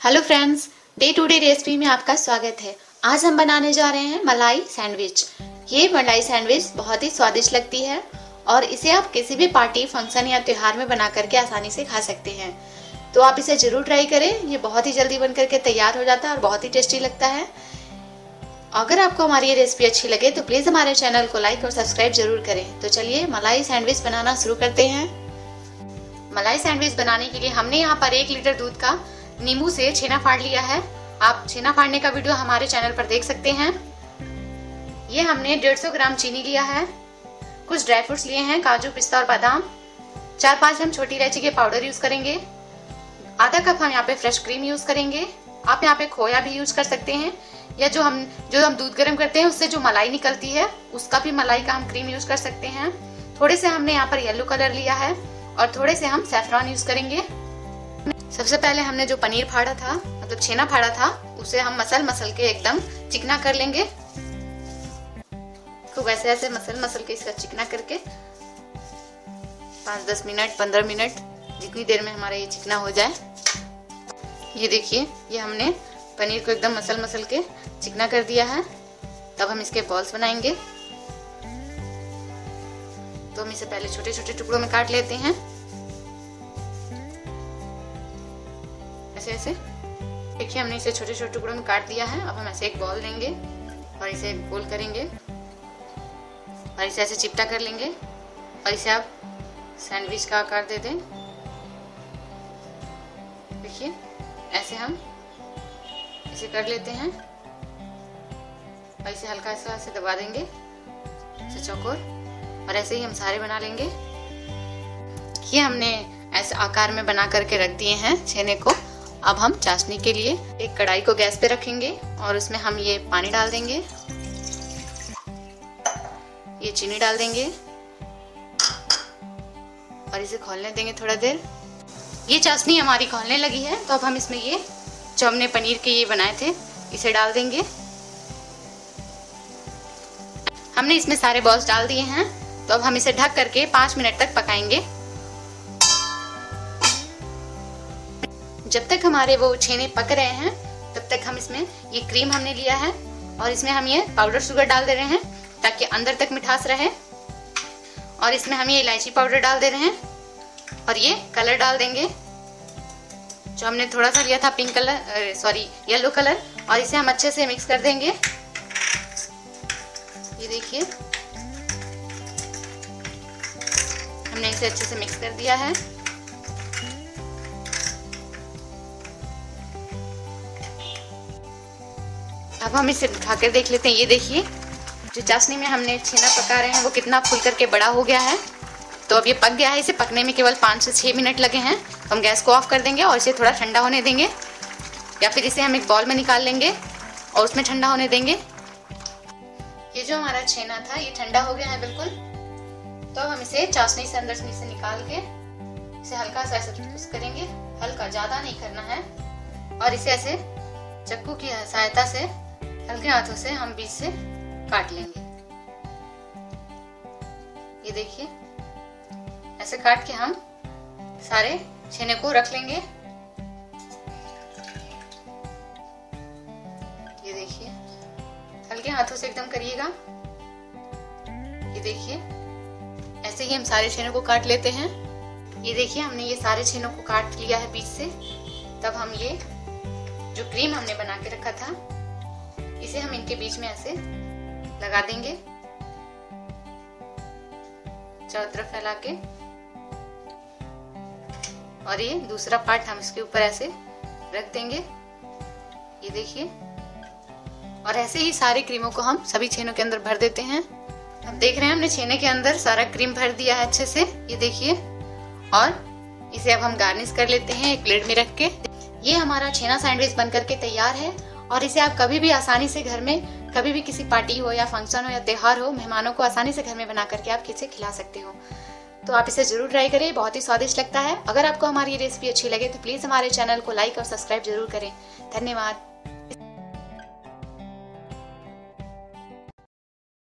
Hello friends day to day recipe में आपका स्वागत है। आज हम बनाने जा रहे हैं मलाई सैंडविच ये मलाई सैंडविच बहुत ही स्वादिष्ट लगती है और इसे आप किसी भी पार्टी फ़ंक्शन या त्योहार में बना करके आसानी से खा सकते हैं। तो आप इसे ज़रूर ट्राई करें। ये बहुत ही जल्दी बन करके तैयार हो जाता है और बहुत ही टेस्टी लगता है। अगर आपको हमारी ये रेसिपी अच्छी लगे तो प्लीज़ हमारे चैनल को लाइक और सब्सक्राइब ज़रूर करें। तो चलिए मलाई सैंडविच बनाना शुरू करते हैं। मलाई सैंडविच बनाने के लिए हमने यहाँ पर एक लीटर दूध का नींबू से छेना फाड़ लिया है। आप छेना फाड़ने का वीडियो हमारे चैनल पर देख सकते हैं। ये हमने 150 ग्राम चीनी लिया है। कुछ ड्राई फ्रूट्स लिए हैं, काजू, पिस्ता और बादाम। चार पाँच हम छोटी इलायची के पाउडर यूज़ करेंगे। आधा कप हम यहाँ पे फ्रेश क्रीम यूज़ करेंगे। आप यहाँ पे खोया भी यूज़ कर सकते हैं। या जो हम जो हम दूध गर्म करते हैं, उससे जो मलाई निकलती है, उसका भी मलाई का हम क्रीम यूज़ कर सकते हैं। थोड़े से हमने यहाँ पर येलो कलर लिया है और थोड़े से हम सेफ्रॉन यूज़ करेंगे। सबसे पहले हमने जो पनीर फाड़ा था मतलब छेना फाड़ा था, उसे हम मसल मसल के एकदम चिकना कर लेंगे। खूब ऐसे ऐसे मसल मसल के इसका चिकना करके पाँच दस मिनट, पंद्रह मिनट जितनी देर में हमारा ये चिकना हो जाए। ये देखिए, ये हमने पनीर को एकदम मसल मसल के चिकना कर दिया है। तब हम इसके बॉल्स बनाएँगे। तो हम इसे पहले छोटे छोटे टुकड़ों में काट लेते हैं। ऐसे ऐसे। देखिए, हमने इसे छोटे छोटे टुकड़ों में काट दिया है। अब हम ऐसे एक बॉल लेंगे और इसे गोल करेंगे और इसे ऐसे चिपटा कर लेंगे और इसे आप सैंडविच का आकार दे दें। देखिए, ऐसे हम इसे कर लेते हैं और इसे हल्का सा ऐसे दबा देंगे इसे चौकोर और ऐसे ही हम सारे बना लेंगे। ये हमने ऐसे आकार में बना करके रख दिए हैं छेने को। अब हम चाशनी के लिए एक कढ़ाई को गैस पे रखेंगे और उसमें हम ये पानी डाल देंगे। ये चीनी डाल देंगे। और इसे खोलने देंगे थोड़ा देर। ये चाशनी हमारी खोलने लगी है तो अब हम इसमें ये जो हमने पनीर के ये बनाए थे, इसे डाल देंगे। हमने इसमें सारे बॉल्स डाल दिए हैं तो अब हम इसे ढक करके पाँच मिनट तक पकाएँगे। जब तक हमारे वो छेने पक रहे हैं, तब तक हम इसमें ये क्रीम हमने लिया है और इसमें हम ये पाउडर शुगर डाल दे रहे हैं ताकि अंदर तक मिठास रहे। और इसमें हम ये इलायची पाउडर डाल दे रहे हैं और ये कलर डाल देंगे। जो हमने थोड़ा सा लिया था pink colour sorry yellow colour और इसे हम अच्छे से मिक्स कर देंगे। ये देखिए। हमने इसे अच्छे से मिक्स कर दिया है। अब हम इसे खाकर देख लेते हैं। ये देखिए, जो चाशनी में हमने छेना पका रहे हैं, वो कितना फूल करके बड़ा हो गया है। तो अब ये पक गया है, इसे पकने में केवल पाँच से छः मिनट लगे हैं। हम गैस को ऑफ़ कर देंगे और इसे थोड़ा ठंडा होने देंगे। या फिर इसे हम एक बॉल में निकाल लेंगे और उसमें ठंडा होने देंगे। ये जो हमारा छेना था, ये ठंडा हो गया है बिल्कुल। तो हम इसे चाशनी से अंदर से निकाल के इसे हल्का सा ऐसे करेंगे। हल्का, ज़्यादा नहीं करना है। और इसे ऐसे चक्कू की सहायता से हल्के हाथों से हम बीच से काट लेंगे। ये देखिए, ऐसे काट के हम सारे छेने को रख लेंगे। ये देखिए, हल्के हाथों से एकदम करिएगा। ये देखिए, ऐसे ही हम सारे छेनों को काट लेते हैं। ये देखिए, हमने ये सारे छेनों को काट लिया है बीच से। तब हम ये जो क्रीम हमने बना के रखा था इसे हम इनके बीच में ऐसे लगा देंगे। चारों तरफ़ फैला के। और ये दूसरा पार्ट हम इसके ऊपर ऐसे रख देंगे। ये देखिए। और ऐसे ही सारे क्रीमों को हम सभी छेनों के अंदर भर देते हैं। अब देख रहे हैं हमने छेने के अंदर सारा क्रीम भर दिया है अच्छे से। ये देखिए। और इसे अब हम गार्निश कर लेते हैं एक प्लेट में रख के। ये हमारा छेना सैंडविच बन करके तैयार है। और इसे आप कभी भी आसानी से घर में, कभी भी किसी पार्टी हो या फ़ंक्शन हो या त्यौहार हो, मेहमानों को आसानी से घर में बना करके आप किसे खिला सकते हो। तो आप इसे ज़रूर ट्राई करें, बहुत ही स्वादिष्ट लगता है। अगर आपको हमारी रेसिपी अच्छी लगे तो प्लीज़ हमारे चैनल को लाइक और सब्सक्राइब ज़रूर करें। धन्यवाद।